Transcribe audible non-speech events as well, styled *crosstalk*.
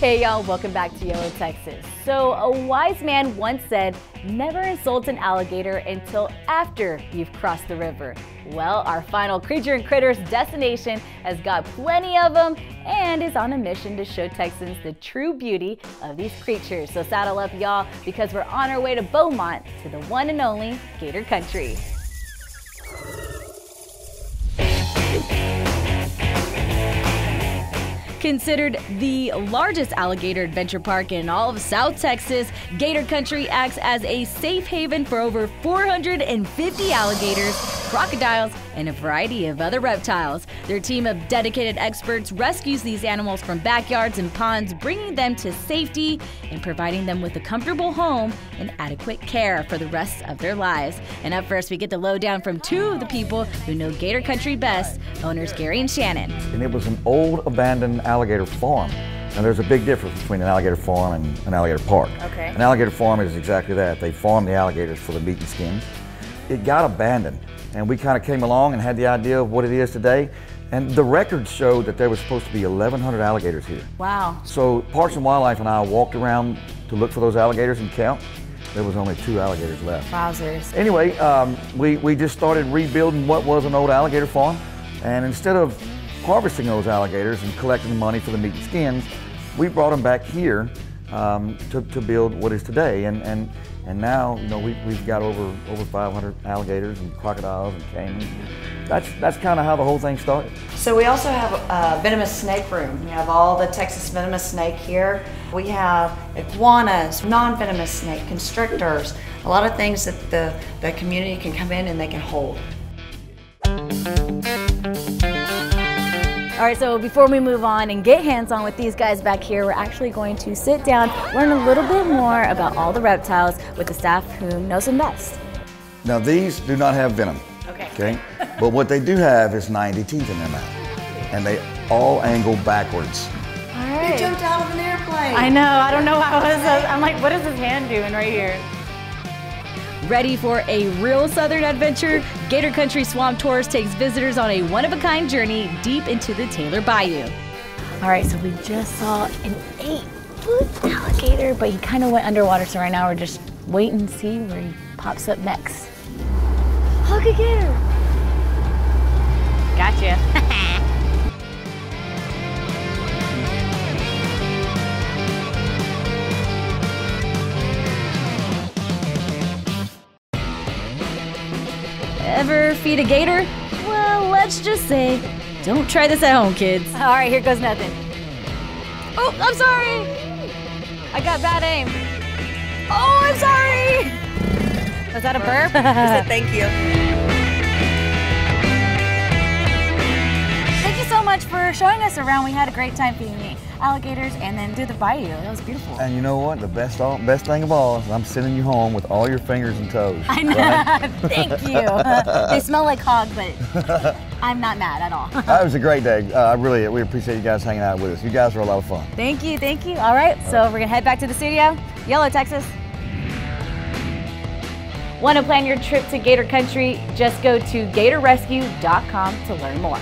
Hey y'all, welcome back to YOLO, Texas. So a wise man once said, never insult an alligator until after you've crossed the river. Well, our final Creature and Critters destination has got plenty of them and is on a mission to show Texans the true beauty of these creatures. So saddle up y'all because we're on our way to Beaumont to the one and only Gator Country. Considered the largest alligator adventure park in all of South Texas, Gator Country acts as a safe haven for over 450 alligators, crocodiles, and a variety of other reptiles. Their team of dedicated experts rescues these animals from backyards and ponds, bringing them to safety and providing them with a comfortable home and adequate care for the rest of their lives. And up first, we get the lowdown from two of the people who know Gator Country best, owners Gary and Shannon. And it was an old abandoned alligator farm. Now there's a big difference between an alligator farm and an alligator park. Okay. An alligator farm is exactly that. They farm the alligators for the meat and skins. It got abandoned and we kind of came along and had the idea of what it is today. And the records showed that there was supposed to be 1,100 alligators here. Wow. So Parks and Wildlife and I walked around to look for those alligators and count. There was only two alligators left. Wowzers. Anyway, um, we, we just started rebuilding what was an old alligator farm. And instead of harvesting those alligators and collecting the money for the meat and skins, we brought them back here um, to, to build what is today. And, and, and now, you know, we, we've got over, over 500 alligators and crocodiles and caimans. That's, that's kind of how the whole thing started. So we also have a venomous snake room. We have all the Texas venomous snake here. We have iguanas, non-venomous snake, constrictors, a lot of things that the, the community can come in and they can hold. All right, so before we move on and get hands-on with these guys back here, we're actually going to sit down, learn a little bit more about all the reptiles with the staff who knows them best. Now these do not have venom. Okay. Okay. but what they do have is 90 teeth in their mouth. And they all angle backwards. All right. jumped out of an airplane. I know, I don't know how was I'm like, what is his hand doing right here? Ready for a real southern adventure? Gator Country Swamp Tours takes visitors on a one-of-a-kind journey deep into the Taylor Bayou. All right, so we just saw an eight-foot alligator, but he kind of went underwater, so right now we're just waiting to see where he pops up next. Look at Gator! Gotcha. *laughs* Ever feed a gator? Well, let's just say, don't try this at home, kids. All right, here goes nothing. Oh, I'm sorry. I got bad aim. Oh, I'm sorry. Was that a burp? *laughs* Thank you. Much for showing us around. We had a great time feeding the alligators and then through the bayou. That was beautiful. And you know what? The best all, best thing of all is I'm sending you home with all your fingers and toes. I know. right? *laughs* Thank you. *laughs* they smell like hog, but I'm not mad at all. *laughs* That was a great day. Uh, I really, we appreciate you guys hanging out with us. You guys were a lot of fun. Thank you, thank you. All right, so we're gonna head back to the studio. YOLO, Texas. Want to plan your trip to Gator Country? Just go to gatorrescue.com to learn more.